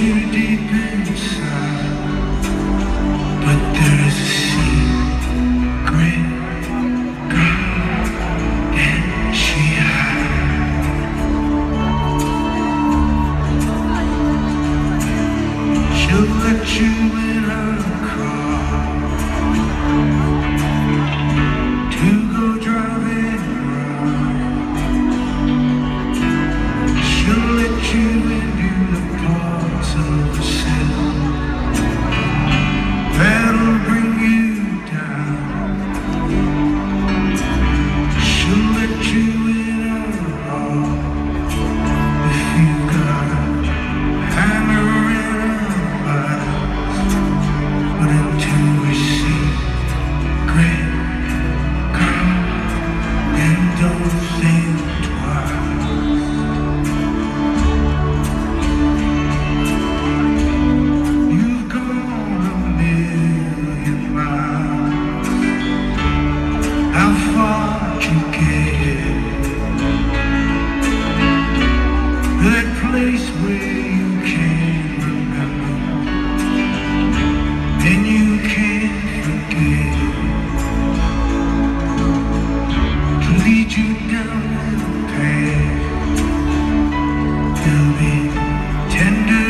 deep inside, but there is a secret and she hides. She'll let you in her car. tender.